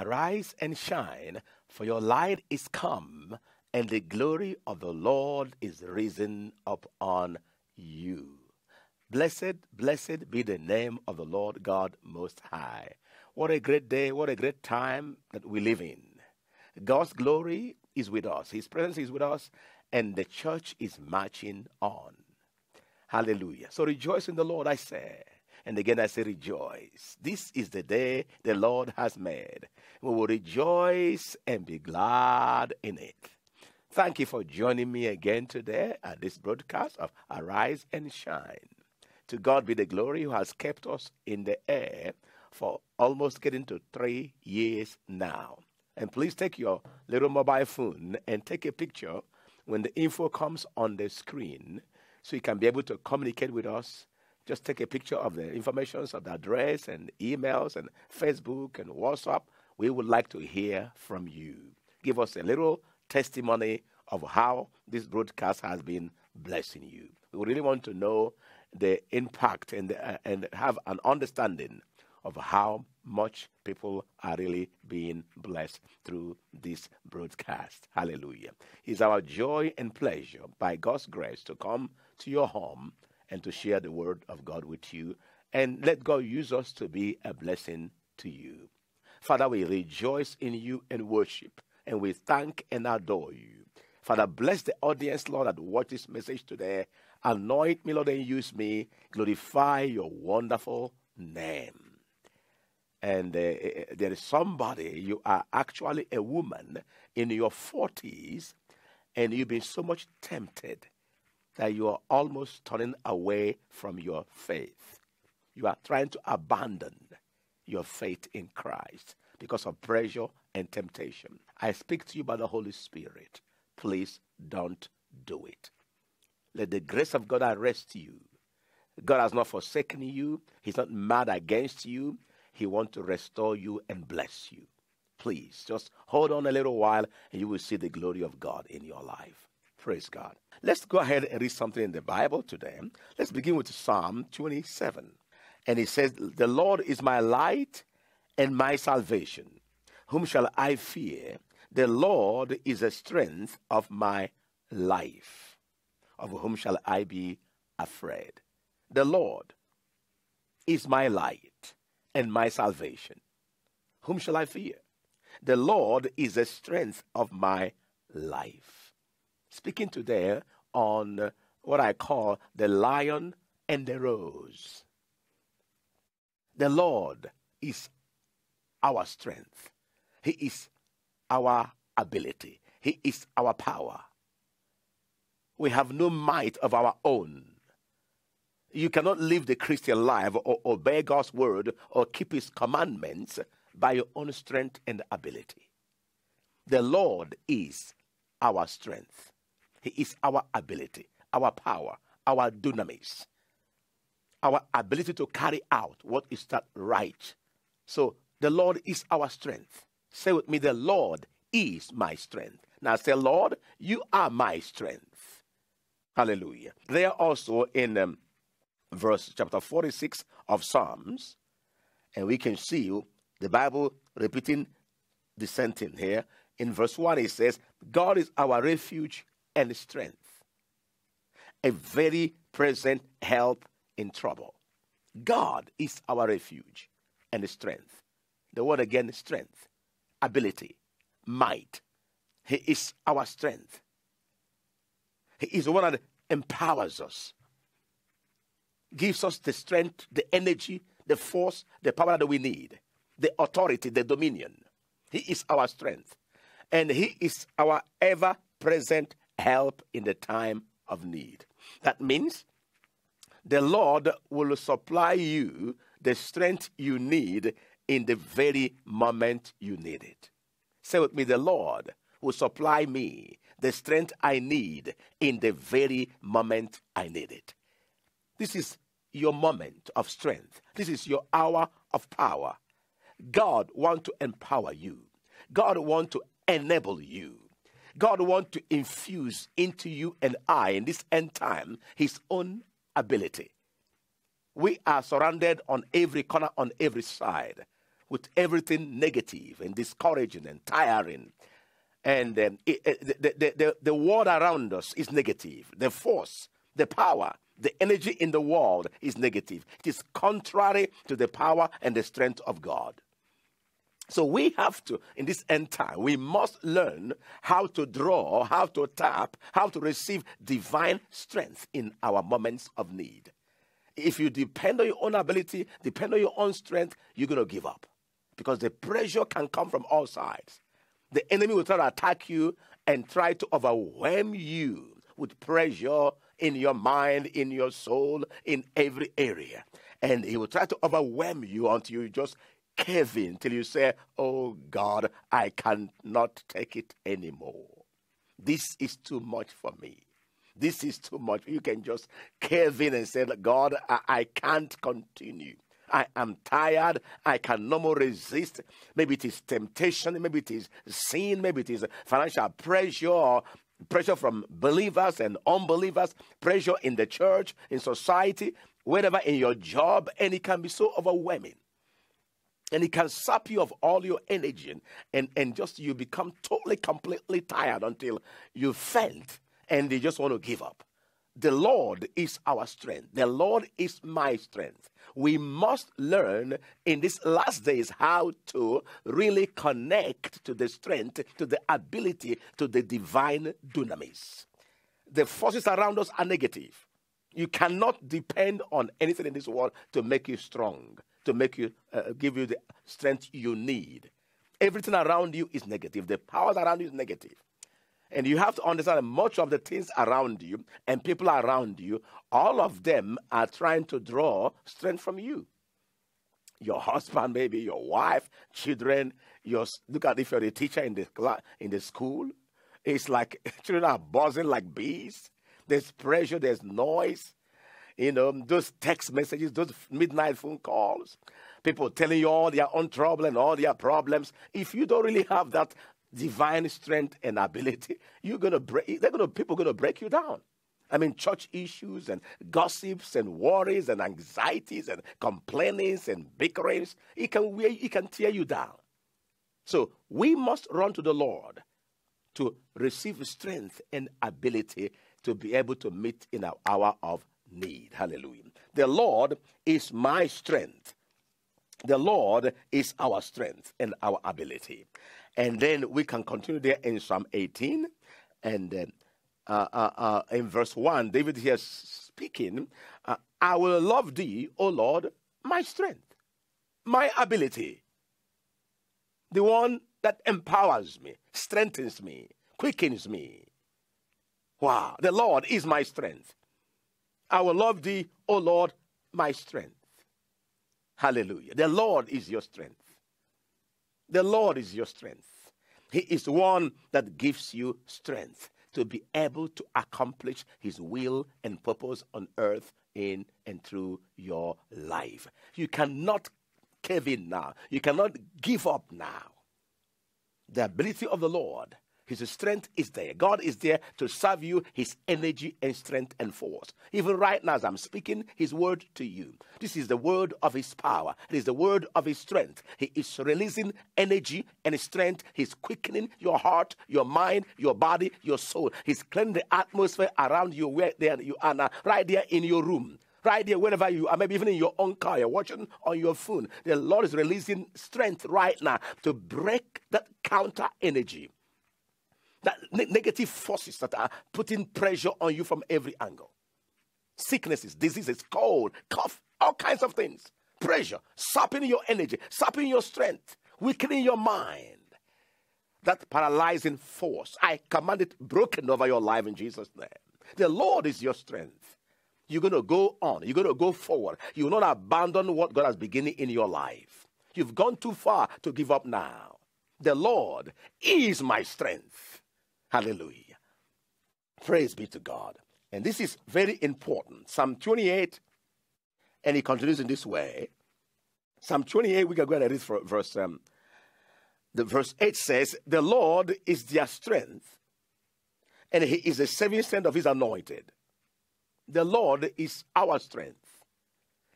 Arise and shine, for your light is come, and the glory of the Lord is risen upon you. Blessed, blessed be the name of the Lord God Most High. What a great day, what a great time that we live in. God's glory is with us, His presence is with us, and the church is marching on. Hallelujah. So rejoice in the Lord, I say. And again, I say, rejoice. This is the day the Lord has made. We will rejoice and be glad in it. Thank you for joining me again today at this broadcast of Arise and Shine. To God be the glory who has kept us in the air for almost getting to three years now. And please take your little mobile phone and take a picture when the info comes on the screen so you can be able to communicate with us just take a picture of the information of the address and emails and Facebook and WhatsApp. We would like to hear from you. Give us a little testimony of how this broadcast has been blessing you. We really want to know the impact and, uh, and have an understanding of how much people are really being blessed through this broadcast. Hallelujah. It's our joy and pleasure by God's grace to come to your home and to share the word of God with you. And let God use us to be a blessing to you. Father, we rejoice in you and worship, and we thank and adore you. Father, bless the audience, Lord, that watch this message today. Anoint me, Lord, and use me. Glorify your wonderful name. And uh, there is somebody, you are actually a woman in your 40s, and you've been so much tempted that you are almost turning away from your faith. You are trying to abandon your faith in Christ because of pressure and temptation. I speak to you by the Holy Spirit. Please don't do it. Let the grace of God arrest you. God has not forsaken you, He's not mad against you. He wants to restore you and bless you. Please just hold on a little while and you will see the glory of God in your life. Praise God. Let's go ahead and read something in the Bible today. Let's begin with Psalm 27. And it says, The Lord is my light and my salvation. Whom shall I fear? The Lord is the strength of my life. Of whom shall I be afraid? The Lord is my light and my salvation. Whom shall I fear? The Lord is the strength of my life speaking today on uh, what I call the lion and the rose. The Lord is our strength, He is our ability, He is our power. We have no might of our own. You cannot live the Christian life or obey God's word or keep His commandments by your own strength and ability. The Lord is our strength. He is our ability, our power, our dunamis, our ability to carry out what is that right. So the Lord is our strength. Say with me, the Lord is my strength. Now say, Lord, you are my strength. Hallelujah. There also in um, verse chapter 46 of Psalms, and we can see the Bible repeating the sentence here. In verse 1, it says, God is our refuge and strength, a very present help in trouble. God is our refuge and strength. The word again strength, ability, might. He is our strength. He is the one that empowers us, gives us the strength, the energy, the force, the power that we need, the authority, the dominion. He is our strength. And He is our ever present help in the time of need. That means the Lord will supply you the strength you need in the very moment you need it. Say with me, the Lord will supply me the strength I need in the very moment I need it. This is your moment of strength. This is your hour of power. God wants to empower you. God wants to enable you. God wants to infuse into you and I in this end time his own ability. We are surrounded on every corner, on every side with everything negative and discouraging and tiring. And um, it, it, the, the, the, the world around us is negative. The force, the power, the energy in the world is negative. It is contrary to the power and the strength of God. So we have to, in this end time, we must learn how to draw, how to tap, how to receive divine strength in our moments of need. If you depend on your own ability, depend on your own strength, you're going to give up. Because the pressure can come from all sides. The enemy will try to attack you and try to overwhelm you with pressure in your mind, in your soul, in every area. And he will try to overwhelm you until you just cave in, till you say, Oh God, I cannot take it anymore. This is too much for me. This is too much. You can just cave in and say, God, I, I can't continue. I am tired. I can no more resist. Maybe it is temptation. Maybe it is sin. Maybe it is financial pressure or pressure from believers and unbelievers, pressure in the church, in society, wherever in your job, and it can be so overwhelming. And it can sap you of all your energy and, and just you become totally, completely tired until you faint and you just want to give up. The Lord is our strength. The Lord is my strength. We must learn in these last days how to really connect to the strength, to the ability, to the divine dunamis. The forces around us are negative. You cannot depend on anything in this world to make you strong, to make you uh, give you the strength you need. Everything around you is negative. The powers around you is negative. And you have to understand that much of the things around you and people around you, all of them are trying to draw strength from you. Your husband, maybe your wife, children. Your look at if you're a teacher in the class, in the school, it's like children are buzzing like bees. There's pressure, there's noise. You know, those text messages, those midnight phone calls, people telling you all their own trouble and all their problems. If you don't really have that divine strength and ability, you're gonna break. They're gonna people gonna break you down. I mean, church issues and gossips and worries and anxieties and complainings and bickerings. It can it can tear you down. So we must run to the Lord to receive strength and ability to be able to meet in our hour of need. Hallelujah. The Lord is my strength. The Lord is our strength and our ability. And then we can continue there in Psalm 18 and uh, uh, uh, uh in verse 1, David here speaking, I will love thee, O Lord, my strength, my ability, the one that empowers me, strengthens me, quickens me. Wow, the Lord is my strength. I will love thee, O Lord, my strength. Hallelujah. The Lord is your strength. The Lord is your strength. He is the one that gives you strength to be able to accomplish His will and purpose on earth in and through your life. You cannot cave in now, you cannot give up now. The ability of the Lord his strength is there. God is there to serve you His energy and strength and force. Even right now, as I'm speaking His word to you, this is the word of His power. It is the word of His strength. He is releasing energy and strength. He's quickening your heart, your mind, your body, your soul. He's cleaning the atmosphere around you where there you are now, right there in your room right there, wherever you are, maybe even in your own car, you're watching on your phone. The Lord is releasing strength right now to break that counter energy that ne- negative forces that are putting pressure on you from every angle. Sicknesses, diseases, cold, cough, all kinds of things. Pressure, sapping your energy, sapping your strength, weakening your mind. That paralyzing force, I command it broken over your life in Jesus' name. The Lord is your strength. You're going to go on. You're going to go forward. You will not abandon what God has beginning in your life. You've gone too far to give up now. The Lord is my strength. Hallelujah. Praise be to God. And this is very important. Psalm 28, and he continues in this way. Psalm 28, we can go ahead and read for verse um, the verse 8 says, The Lord is their strength, and he is the saving strength of his anointed. The Lord is our strength.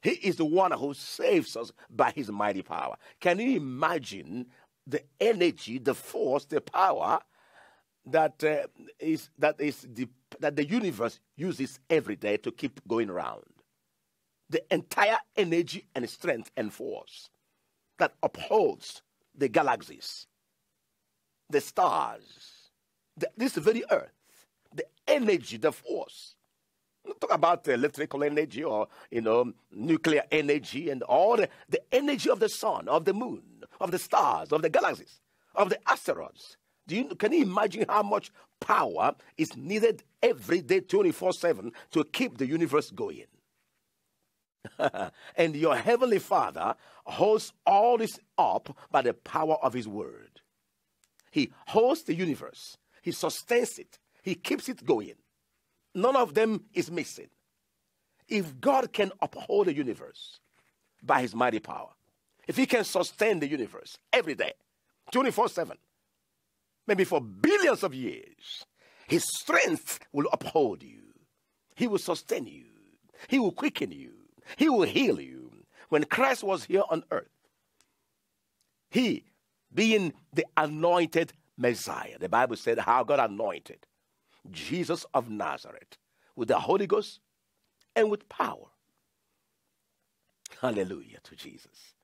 He is the one who saves us by his mighty power. Can you imagine the energy, the force, the power that uh, is that is the, that the universe uses every day to keep going around? The entire energy and strength and force that upholds the galaxies, the stars, the, this very earth, the energy, the force talk about electrical energy or you know nuclear energy and all the, the energy of the sun, of the moon, of the stars, of the galaxies, of the asteroids. Do you can you imagine how much power is needed every day, 24-7, to keep the universe going? and your heavenly Father holds all this up by the power of His Word. He holds the universe, He sustains it, He keeps it going. None of them is missing. If God can uphold the universe by his mighty power, if he can sustain the universe every day, 24 7, maybe for billions of years, his strength will uphold you. He will sustain you. He will quicken you. He will heal you. When Christ was here on earth, he, being the anointed Messiah, the Bible said how God anointed Jesus of Nazareth with the Holy Ghost and with power. Hallelujah to Jesus.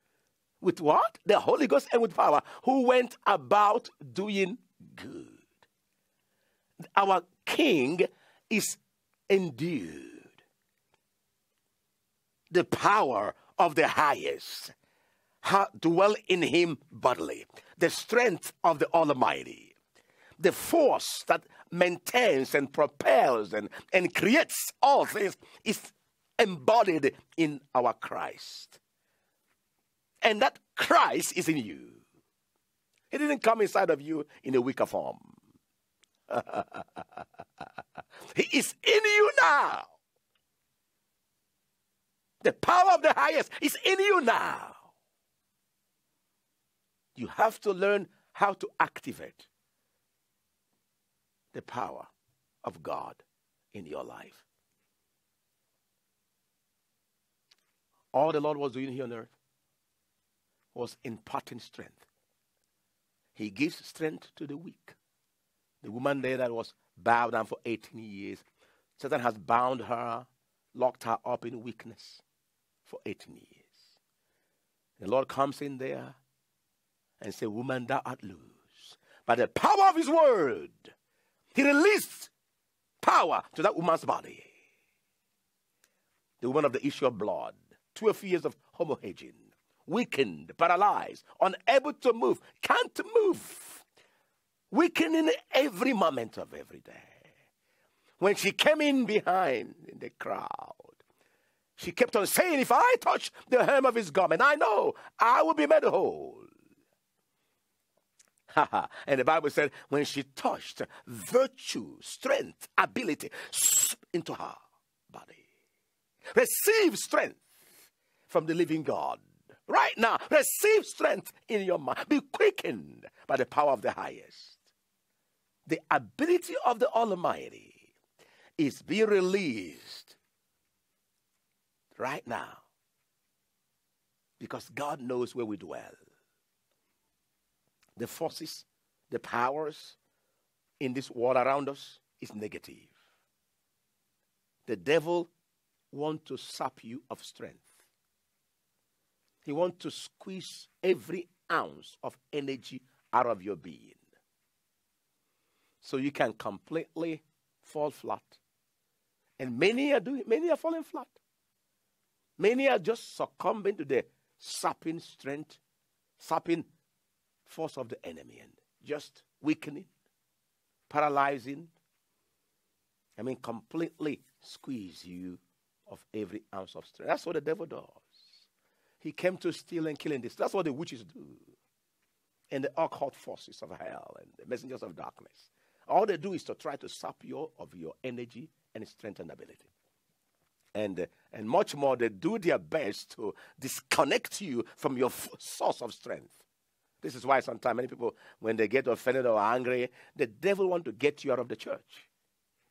With what? The Holy Ghost and with power, who went about doing good. Our King is endued. The power of the highest dwell in him bodily. The strength of the Almighty. The force that maintains and propels and, and creates all things is embodied in our Christ. And that Christ is in you. He didn't come inside of you in a weaker form. he is in you now. The power of the highest is in you now. You have to learn how to activate the power of God in your life. All the Lord was doing here on earth was imparting strength. He gives strength to the weak. The woman there that was bowed down for 18 years, Satan has bound her, locked her up in weakness for 18 years. The Lord comes in there and says, Woman, thou art loose. By the power of his word, he released power to that woman's body. The woman of the issue of blood, 12 years of hemorrhaging, weakened, paralyzed, unable to move, can't move, weakening every moment of every day. When she came in behind in the crowd, she kept on saying, If I touch the hem of his garment, I know I will be made whole. and the Bible said, when she touched virtue, strength, ability into her body, receive strength from the living God. Right now, receive strength in your mind. Be quickened by the power of the highest. The ability of the Almighty is being released right now because God knows where we dwell the forces, the powers in this world around us is negative. The devil wants to sap you of strength. He wants to squeeze every ounce of energy out of your being. So you can completely fall flat. And many are doing many are falling flat. Many are just succumbing to the sapping strength, sapping force of the enemy and just weakening, paralyzing. I mean, completely squeeze you of every ounce of strength. That's what the devil does. He came to steal and kill and this. That's what the witches do. And the occult forces of hell and the messengers of darkness. All they do is to try to sap you of your energy and strength and ability. And, uh, and much more, they do their best to disconnect you from your source of strength. This is why sometimes many people, when they get offended or angry, the devil want to get you out of the church.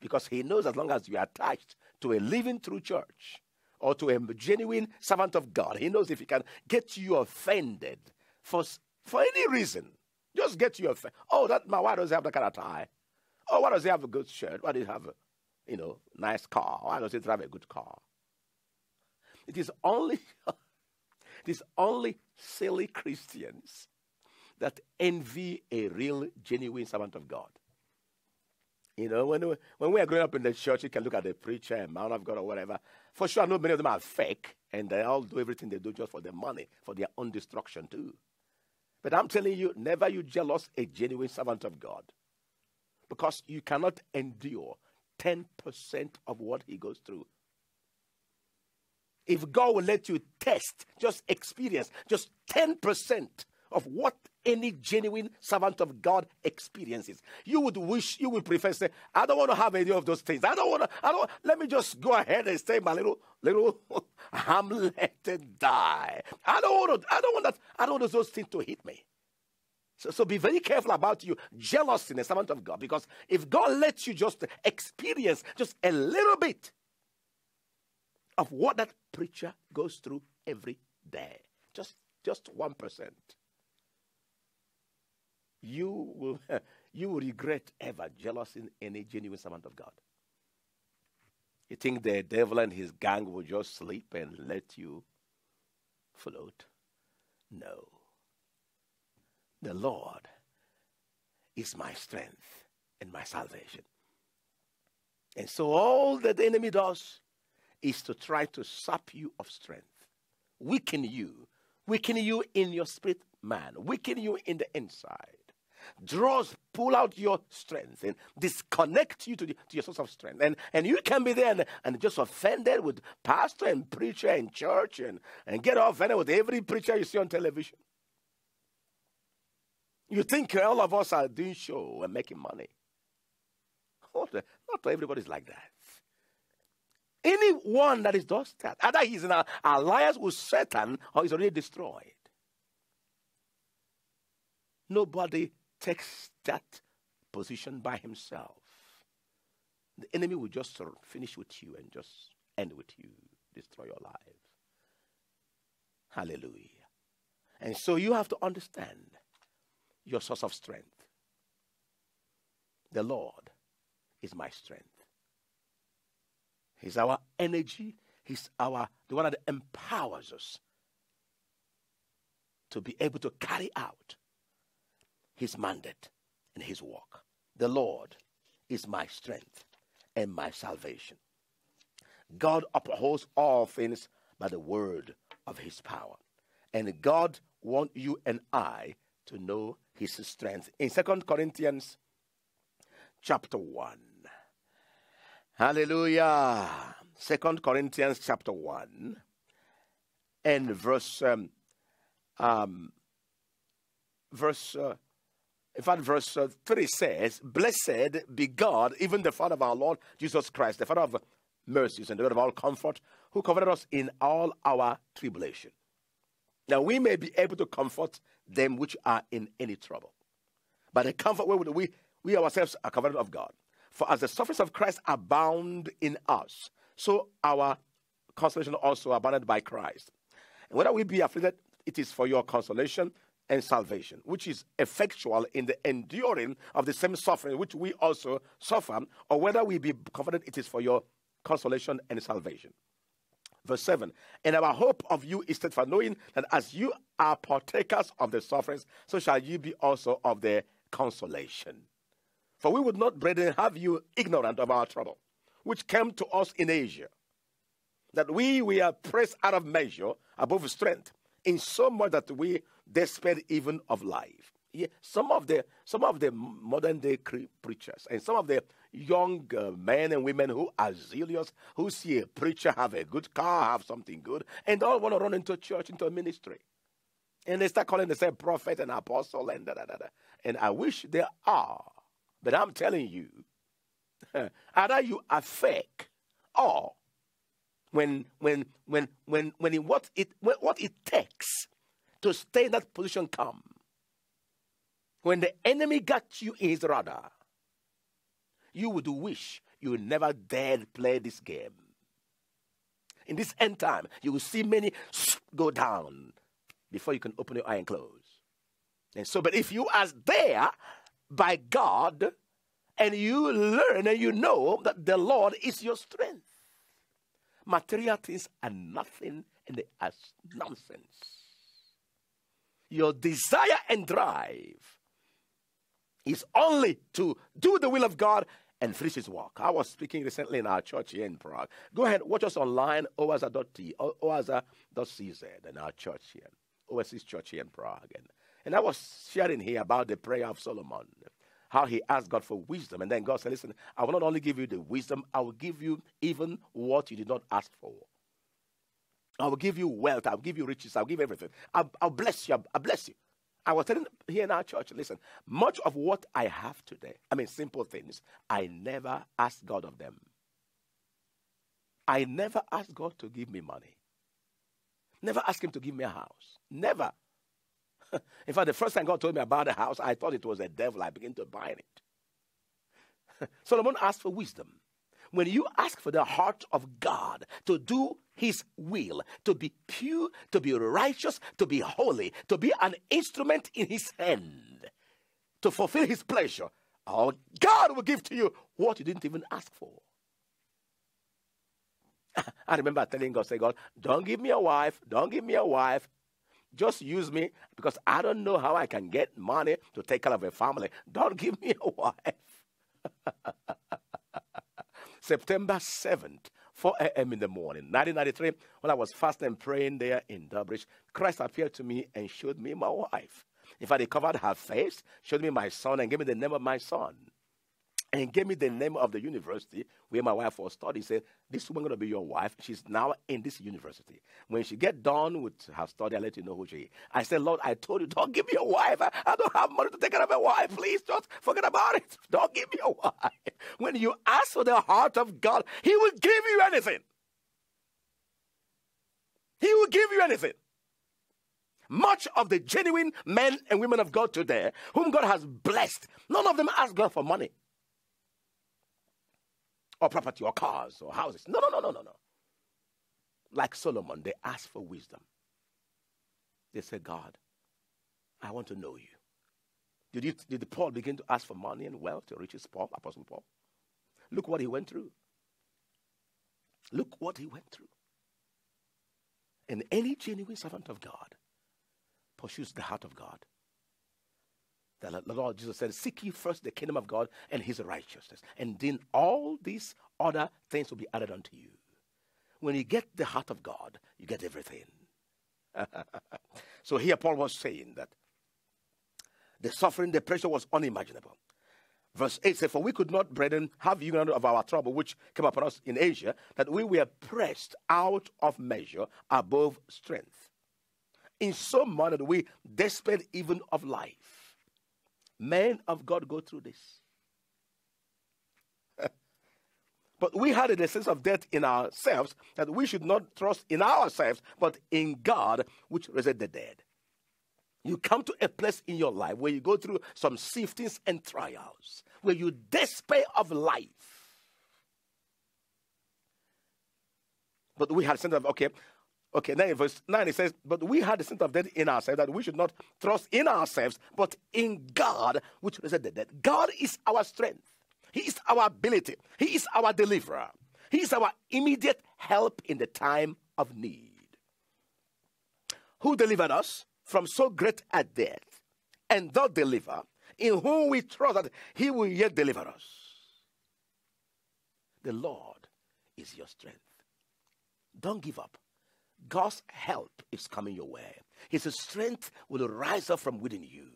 Because he knows as long as you are attached to a living true church, or to a genuine servant of God, he knows if he can get you offended for, for any reason, just get you offended. Oh, that man, why does he have that kind of tie? Oh, why does he have a good shirt? Why does he have a, you know, nice car? Why does he drive a good car? It is only, it is only silly Christians that envy a real, genuine servant of God. You know, when, when we are growing up in the church, you can look at the preacher, a man of God, or whatever. For sure, I know many of them are fake, and they all do everything they do just for their money, for their own destruction, too. But I'm telling you, never you jealous a genuine servant of God. Because you cannot endure 10% of what he goes through. If God will let you test, just experience, just 10% of what any genuine servant of God experiences. You would wish, you would prefer say, I don't want to have any of those things. I don't want to, I don't, let me just go ahead and stay my little, little Hamlet and die. I don't want to, I don't want that, I don't want those things to hit me. So, so be very careful about you jealous in a servant of God because if God lets you just experience just a little bit of what that preacher goes through every day, just just one percent, you will you will regret ever jealous in any genuine servant of God. You think the devil and his gang will just sleep and let you float? No. The Lord is my strength and my salvation. And so all that the enemy does is to try to sap you of strength, weaken you, weaken you in your spirit man, weaken you in the inside draws, pull out your strength and disconnect you to, the, to your source of strength. And, and you can be there and, and just offended with pastor and preacher and church and, and get offended with every preacher you see on television. You think all of us are doing show and making money. Not everybody's like that. Anyone that is does that, either he's in an alliance with Satan or he's already destroyed. Nobody takes that position by himself, the enemy will just sort of finish with you and just end with you, destroy your life. Hallelujah. And so you have to understand your source of strength. The Lord is my strength. He's our energy. He's our the one that empowers us to be able to carry out his mandate and his work. The Lord is my strength and my salvation. God upholds all things by the word of his power. And God wants you and I to know his strength. In Second Corinthians chapter 1. Hallelujah. Second Corinthians chapter 1 and verse um, um verse uh, in fact, verse uh, 3 says, Blessed be God, even the Father of our Lord Jesus Christ, the Father of mercies and the God of all comfort, who comforted us in all our tribulation. Now we may be able to comfort them which are in any trouble. But the comfort we, we ourselves are comforted of God. For as the sufferings of Christ abound in us, so our consolation also abounded by Christ. And whether we be afflicted, it is for your consolation and salvation, which is effectual in the enduring of the same suffering which we also suffer, or whether we be confident it is for your consolation and salvation. Verse 7 And our hope of you is for knowing that as you are partakers of the sufferings, so shall you be also of the consolation. For we would not, brethren, have you ignorant of our trouble, which came to us in Asia, that we were pressed out of measure above strength, in so much that we despair even of life. Yeah, some of the some of the modern day preachers and some of the young uh, men and women who are zealous, who see a preacher have a good car, have something good, and all want to run into church, into a ministry, and they start calling themselves prophet and apostle and da da da da. And I wish they are, but I'm telling you, either you are fake or when when when when when it, what it what it takes to stay in that position come. When the enemy got you in his radar, you would wish you never dared play this game. in this end time, you will see many go down before you can open your eye and close. And so, but if you are there by God and you learn and you know that the Lord is your strength, material things are nothing and they are nonsense. Your desire and drive is only to do the will of God and finish his work. I was speaking recently in our church here in Prague. Go ahead, watch us online, oaza.cz, in our church here, Oasis Church here in Prague. And, and I was sharing here about the prayer of Solomon, how he asked God for wisdom. And then God said, Listen, I will not only give you the wisdom, I will give you even what you did not ask for. I will give you wealth. I'll give you riches. I'll give everything. I'll, I'll bless you. I'll bless you. I was telling here in our church, listen, much of what I have today, I mean, simple things, I never asked God of them. I never asked God to give me money. Never asked Him to give me a house. Never. In fact, the first time God told me about the house, I thought it was a devil. I began to buy it. Solomon asked for wisdom. When you ask for the heart of God to do his will, to be pure, to be righteous, to be holy, to be an instrument in his hand, to fulfill his pleasure, God will give to you what you didn't even ask for. I remember telling God, say, God, don't give me a wife, don't give me a wife. Just use me because I don't know how I can get money to take care of a family. Don't give me a wife. September 7th, 4 a.m. in the morning, 1993, when I was fasting and praying there in Durbridge, Christ appeared to me and showed me my wife. In fact, he covered her face, showed me my son, and gave me the name of my son and gave me the name of the university where my wife was studying. Said, This woman going to be your wife. She's now in this university. When she get done with her study, I'll let you know who she is. I said, Lord, I told you, don't give me a wife. I, I don't have money to take care of a wife. Please just forget about it. Don't give me a wife. When you ask for the heart of God, He will give you anything. He will give you anything. Much of the genuine men and women of God today, whom God has blessed, none of them ask God for money or property or cars or houses. No, no, no, no, no, no. Like Solomon, they asked for wisdom. They said, God, I want to know you. Did, you, did Paul begin to ask for money and wealth to reach his Paul, Apostle Paul? Look what he went through. Look what he went through. And any genuine servant of God pursues the heart of God. The Lord Jesus said, Seek ye first the kingdom of God and his righteousness, and then all these other things will be added unto you. When you get the heart of God, you get everything. so here Paul was saying that the suffering, the pressure was unimaginable. Verse 8 says, For we could not, brethren, have you none of our trouble which came upon us in Asia, that we were pressed out of measure above strength. In so manner that we despaired even of life. Men of God go through this. but we had a sense of death in ourselves that we should not trust in ourselves, but in God, which raised the dead. You come to a place in your life where you go through some siftings and trials, where you despair of life. But we had a sense of, okay, Okay, then in verse 9 it says, But we had the sense of death in ourselves, that we should not trust in ourselves, but in God, which raised the dead. God is our strength. He is our ability. He is our deliverer. He is our immediate help in the time of need. Who delivered us from so great a death, and doth deliver, in whom we trust that he will yet deliver us. The Lord is your strength. Don't give up. God's help is coming your way. His strength will rise up from within you.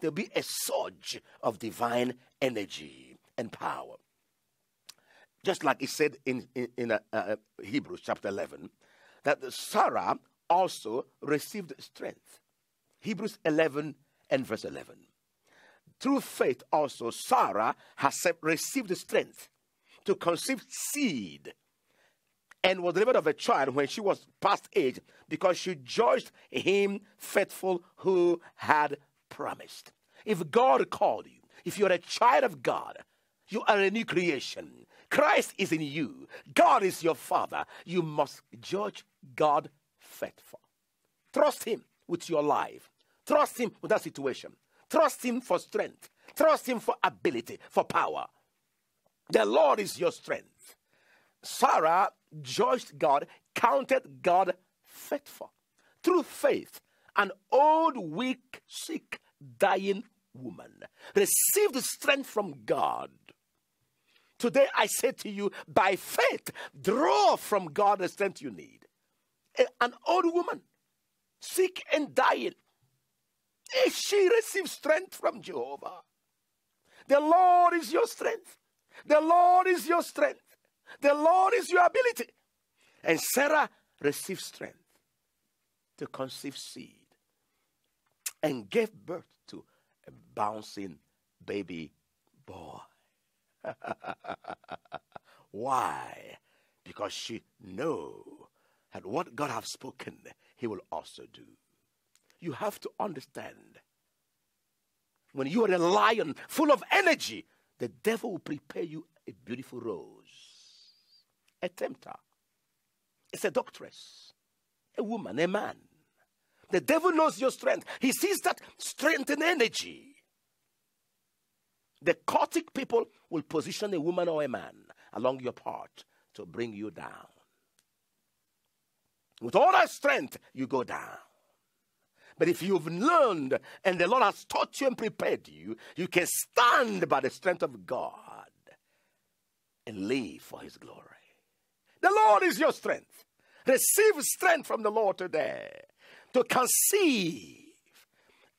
There'll be a surge of divine energy and power. Just like it said in, in, in uh, uh, Hebrews chapter 11, that Sarah also received strength. Hebrews 11 and verse 11. Through faith also, Sarah has received strength to conceive seed and was delivered of a child when she was past age because she judged him faithful who had promised. If God called you, if you're a child of God, you are a new creation. Christ is in you, God is your Father, you must judge God faithful. Trust Him with your life. Trust Him with that situation. Trust Him for strength. Trust Him for ability, for power. The Lord is your strength. Sarah judged God, counted God faithful. Through faith, an old, weak, sick, dying woman received strength from God. Today I say to you, by faith, draw from God the strength you need. An old woman, sick and dying, if she receives strength from Jehovah. The Lord is your strength. The Lord is your strength. The Lord is your ability. And Sarah received strength to conceive seed and gave birth to a bouncing baby boy. Why? Because she know that what God has spoken, he will also do. You have to understand. When you are a lion full of energy, the devil will prepare you a beautiful rose, a tempter. It's a seductress, a woman, a man. The devil knows your strength. He sees that strength and energy. The cultic people will position a woman or a man along your path to bring you down. With all that strength, you go down. But if you've learned and the Lord has taught you and prepared you, you can stand by the strength of God and live for His glory. The Lord is your strength. Receive strength from the Lord today to conceive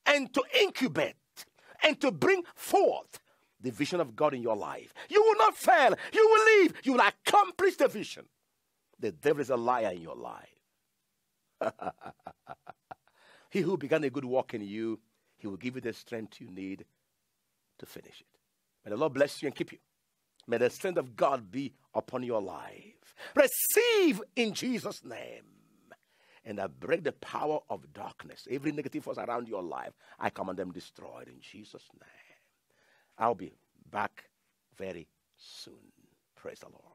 and to incubate and to bring forth the vision of God in your life. You will not fail. You will live. You will accomplish the vision. The devil is a liar in your life. he who began a good work in you, he will give you the strength you need to finish it. May the Lord bless you and keep you. May the strength of God be upon your life. Receive in Jesus' name. And I break the power of darkness. Every negative force around your life, I command them destroyed in Jesus' name. I'll be back very soon. Praise the Lord.